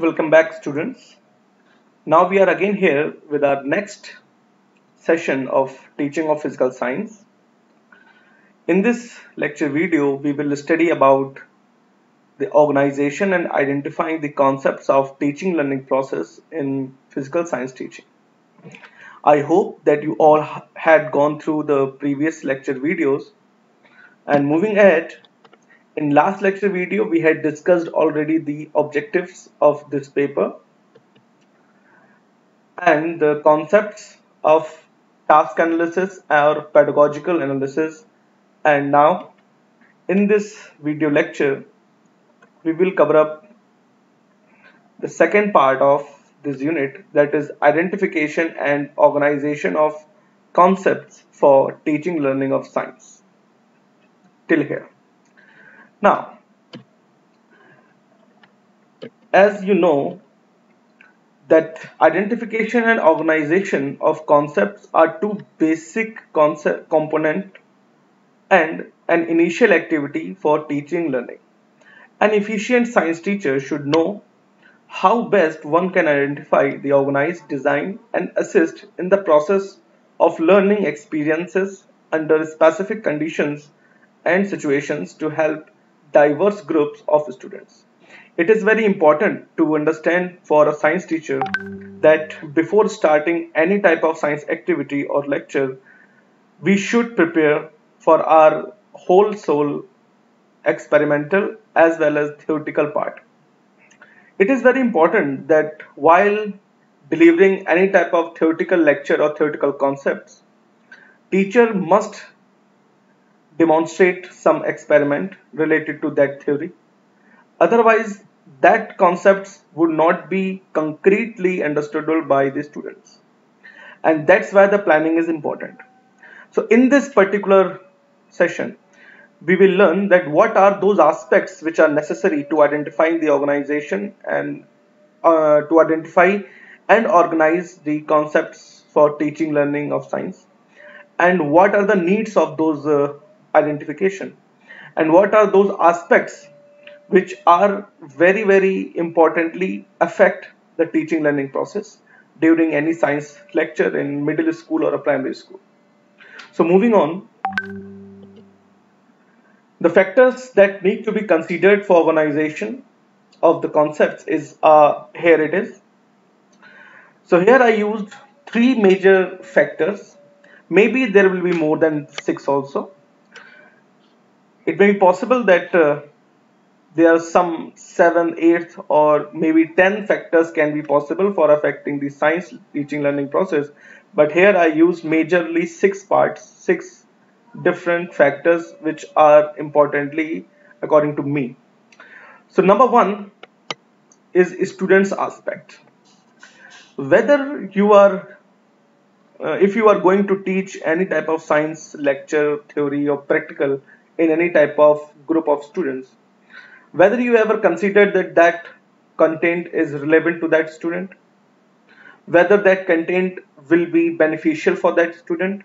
Welcome back students. Now we are again here with our next session of teaching of physical science. In this lecture video we will study about the organization and identifying the concepts of teaching learning process in physical science teaching. I hope that you all had gone through the previous lecture videos and moving ahead in last lecture video we had discussed already the objectives of this paper and the concepts of task analysis or pedagogical analysis. And now in this video lecture we will cover up the second part of this unit that is identification and organization of concepts for teaching learning of science. Till here now, as you know, that identification and organization of concepts are two basic concept component and an initial activity for teaching learning. An efficient science teacher should know how best one can identify the organized design and assist in the process of learning experiences under specific conditions and situations to help diverse groups of students. It is very important to understand for a science teacher that before starting any type of science activity or lecture, we should prepare for our whole soul experimental as well as theoretical part. It is very important that while delivering any type of theoretical lecture or theoretical concepts, teacher must demonstrate some experiment related to that theory. Otherwise, that concepts would not be concretely understandable by the students. And that's why the planning is important. So in this particular session, we will learn that what are those aspects which are necessary to identify the organization and uh, to identify and organize the concepts for teaching learning of science and what are the needs of those uh, identification. And what are those aspects which are very very importantly affect the teaching learning process during any science lecture in middle school or a primary school? So moving on the factors that need to be considered for organization of the concepts is uh, here it is. So here I used three major factors. Maybe there will be more than six also it may be possible that uh, there are some 7 8 or maybe 10 factors can be possible for affecting the science teaching learning process. But here I use majorly six parts six different factors which are importantly according to me. So number one is students aspect. Whether you are uh, if you are going to teach any type of science lecture theory or practical in any type of group of students. Whether you ever considered that that content is relevant to that student? Whether that content will be beneficial for that student?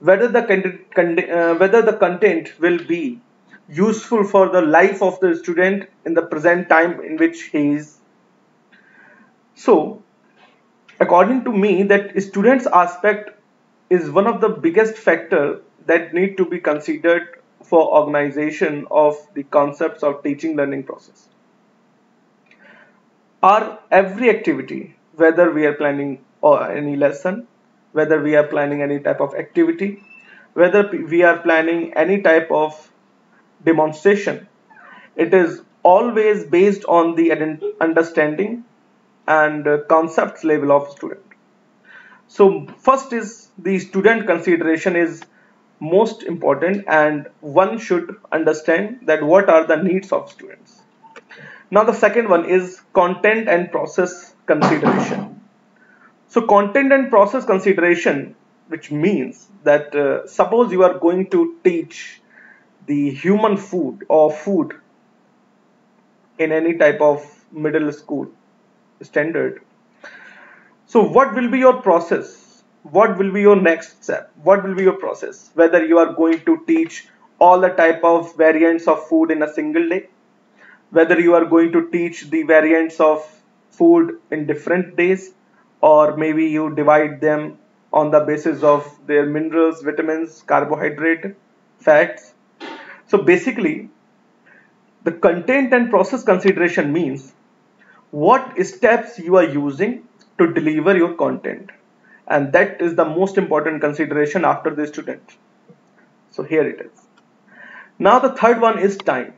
Whether the content uh, whether the content will be useful for the life of the student in the present time in which he is? So according to me that students aspect is one of the biggest factor that need to be considered for organization of the concepts of teaching learning process. Our every activity, whether we are planning or any lesson, whether we are planning any type of activity, whether we are planning any type of demonstration, it is always based on the understanding and concepts level of student. So first is the student consideration is most important and one should understand that what are the needs of students. Now the second one is content and process consideration. So content and process consideration which means that uh, suppose you are going to teach the human food or food in any type of middle school standard. So what will be your process what will be your next step? What will be your process? Whether you are going to teach all the type of variants of food in a single day? Whether you are going to teach the variants of food in different days? Or maybe you divide them on the basis of their minerals vitamins carbohydrate fats? So basically the content and process consideration means what steps you are using to deliver your content and that is the most important consideration after the student. So here it is. Now the third one is time.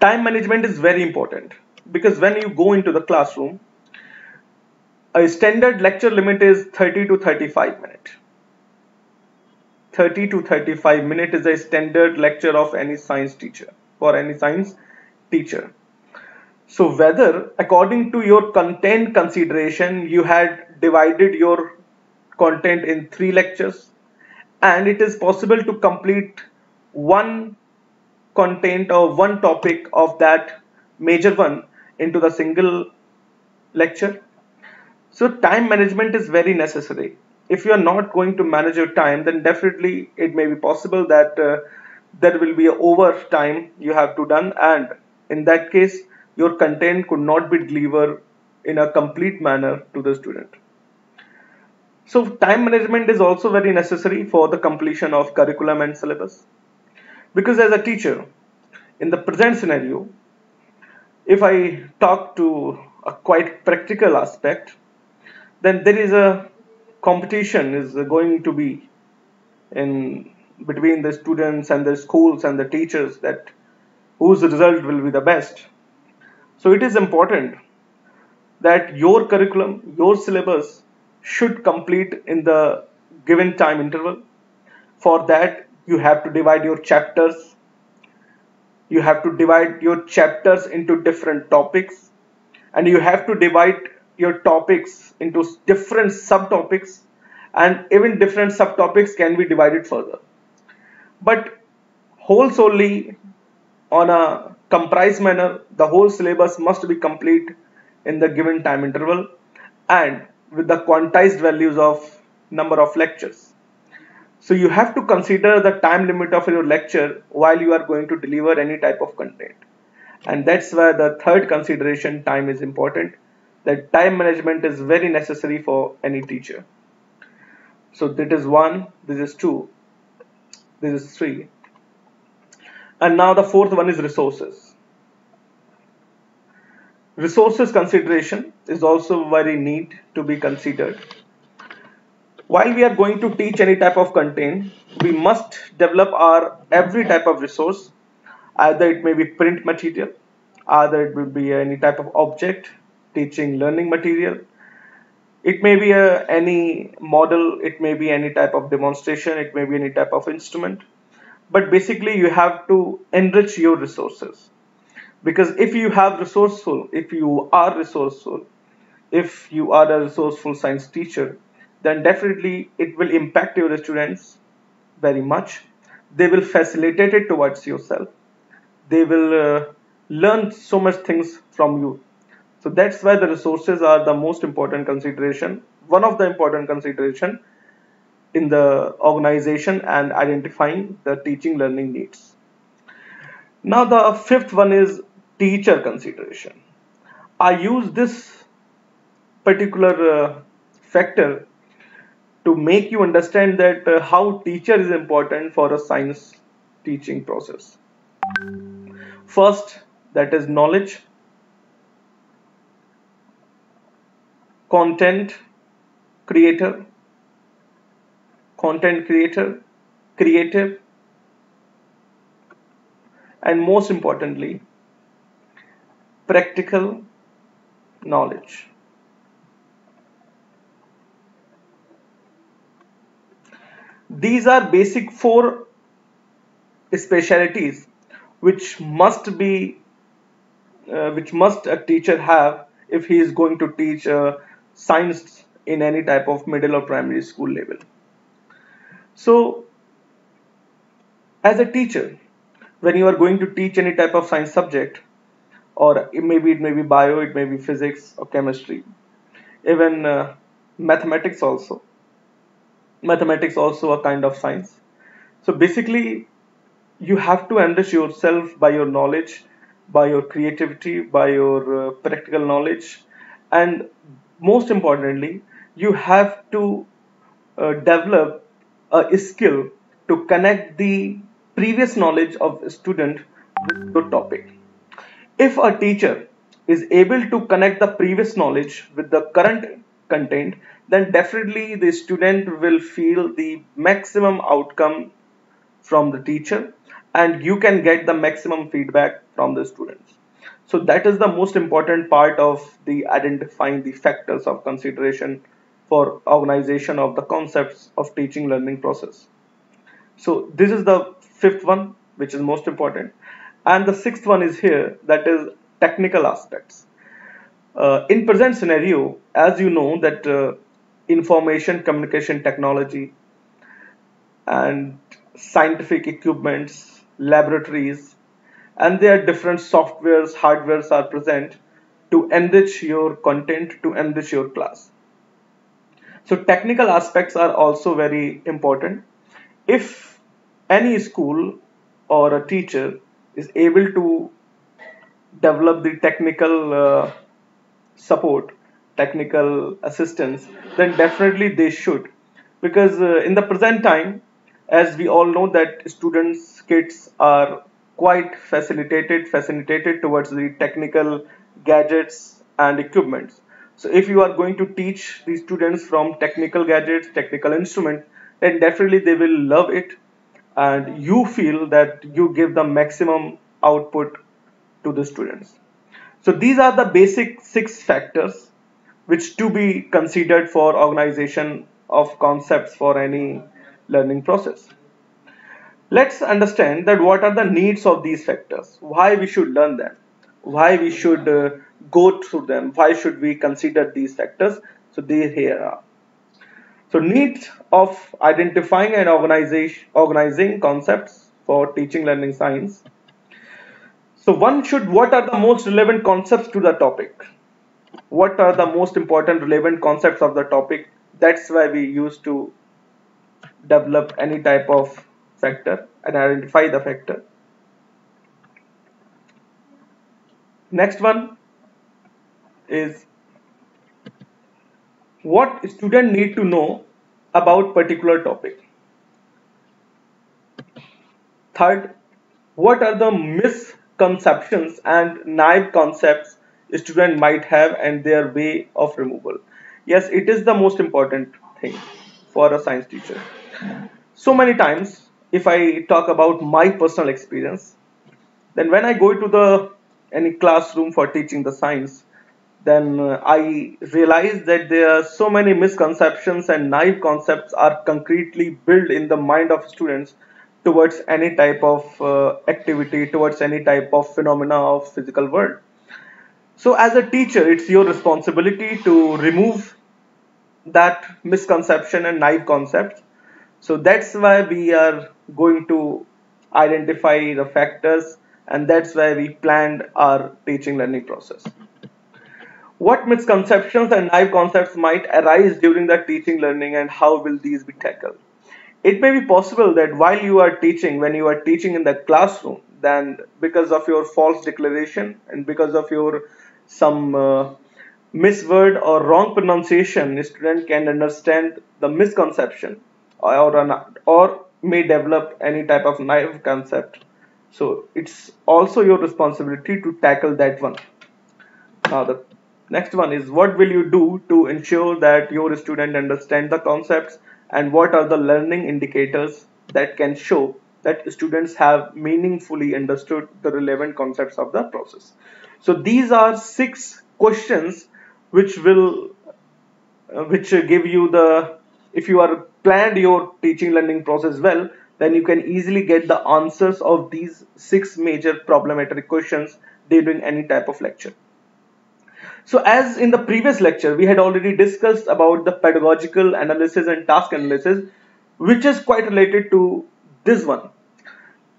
Time management is very important. Because when you go into the classroom a standard lecture limit is 30 to 35 minutes 30 to 35 minutes is a standard lecture of any science teacher for any science teacher so whether according to your content consideration you had divided your content in three lectures and it is possible to complete one content or one topic of that major one into the single lecture. So time management is very necessary. If you are not going to manage your time, then definitely it may be possible that uh, there will be over time you have to done and in that case your content could not be delivered in a complete manner to the student. So time management is also very necessary for the completion of curriculum and syllabus. Because as a teacher, in the present scenario, if I talk to a quite practical aspect, then there is a competition is going to be in between the students and the schools and the teachers that whose result will be the best. So it is important that your curriculum, your syllabus should complete in the given time interval. For that, you have to divide your chapters. You have to divide your chapters into different topics. And you have to divide your topics into different subtopics. And even different subtopics can be divided further. But whole solely on a comprised manner the whole syllabus must be complete in the given time interval and with the quantized values of number of lectures so you have to consider the time limit of your lecture while you are going to deliver any type of content. And that's why the third consideration time is important. That time management is very necessary for any teacher. So that is one, this is two, this is three. And now the fourth one is resources. Resources consideration is also very neat to be considered while we are going to teach any type of content, we must develop our every type of resource. Either it may be print material, either it will be any type of object, teaching learning material. It may be a, any model, it may be any type of demonstration, it may be any type of instrument. But basically you have to enrich your resources. Because if you have resourceful, if you are resourceful, if you are a resourceful science teacher, then definitely it will impact your students very much. They will facilitate it towards yourself. They will uh, learn so much things from you. So that's why the resources are the most important consideration. One of the important consideration in the organization and identifying the teaching learning needs. Now the fifth one is teacher consideration. I use this particular uh, factor to make you understand that uh, how teacher is important for a science teaching process. First, that is knowledge, content creator, content creator, creative, and most importantly, practical knowledge. These are basic four specialities which must be uh, which must a teacher have if he is going to teach uh, science in any type of middle or primary school level. So as a teacher when you are going to teach any type of science subject or it maybe it may be bio it may be physics or chemistry even uh, mathematics also. Mathematics also a kind of science. So basically you have to enrich yourself by your knowledge by your creativity, by your uh, practical knowledge, and most importantly, you have to uh, develop a skill to connect the previous knowledge of student with the topic. If a teacher is able to connect the previous knowledge with the current content, then definitely the student will feel the maximum outcome from the teacher and you can get the maximum feedback from the students. So that is the most important part of the identifying the factors of consideration for organization of the concepts of teaching learning process. So this is the fifth one which is most important and the sixth one is here that is technical aspects. Uh, in present scenario as you know that uh, information communication technology and scientific equipments laboratories and their different softwares hardwares are present to enrich your content to enrich your class so technical aspects are also very important. If any school or a teacher is able to develop the technical uh, support technical assistance then definitely they should. Because uh, in the present time as we all know that students kids are quite facilitated facilitated towards the technical gadgets and equipments so if you are going to teach the students from technical gadgets technical instruments then definitely they will love it. And you feel that you give the maximum output to the students. So these are the basic six factors which to be considered for organization of concepts for any learning process. Let's understand that what are the needs of these factors. Why we should learn them. Why we should uh, go through them. Why should we consider these factors? So they here are. So needs of identifying and organization organizing concepts for teaching learning science. So one should what are the most relevant concepts to the topic? What are the most important relevant concepts of the topic? That's why we used to develop any type of factor and identify the factor. Next one is what student need to know about particular topic. Third, what are the misconceptions and naive concepts student might have and their way of removal. Yes, it is the most important thing for a science teacher. So many times if I talk about my personal experience, then when I go to the any classroom for teaching the science, then uh, I realize that there are so many misconceptions and naive concepts are concretely built in the mind of students towards any type of uh, activity, towards any type of phenomena of physical world. So as a teacher, it's your responsibility to remove that misconception and naive concepts. So that's why we are going to identify the factors and that's why we planned our teaching learning process. What misconceptions and naive concepts might arise during the teaching learning and how will these be tackled? It may be possible that while you are teaching, when you are teaching in the classroom, then because of your false declaration and because of your some uh, misword or wrong pronunciation, a student can understand the misconception or, or, or may develop any type of naive concept so it's also your responsibility to tackle that one now the next one is what will you do to ensure that your student understand the concepts? And what are the learning indicators that can show that students have meaningfully understood the relevant concepts of the process? So these are six questions which will uh, which give you the if you are planned your teaching learning process well then you can easily get the answers of these six major problematic questions during any type of lecture so as in the previous lecture we had already discussed about the pedagogical analysis and task analysis which is quite related to this one.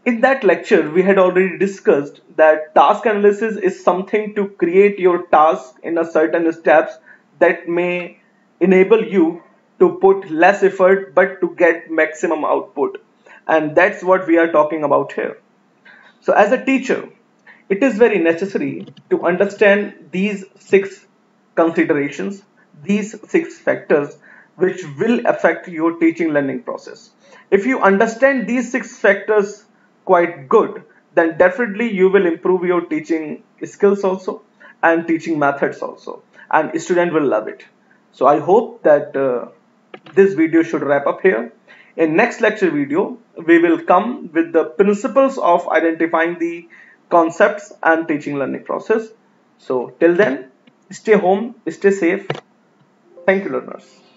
In that lecture we had already discussed that task analysis is something to create your task in a certain steps that may enable you to put less effort but to get maximum output. And that's what we are talking about here. So as a teacher it is very necessary to understand these six considerations, these six factors which will affect your teaching learning process. If you understand these six factors quite good, then definitely you will improve your teaching skills also and teaching methods also and student will love it. So I hope that uh, this video should wrap up here. In next lecture video, we will come with the principles of identifying the concepts and teaching learning process. So till then, stay home, stay safe. Thank you learners.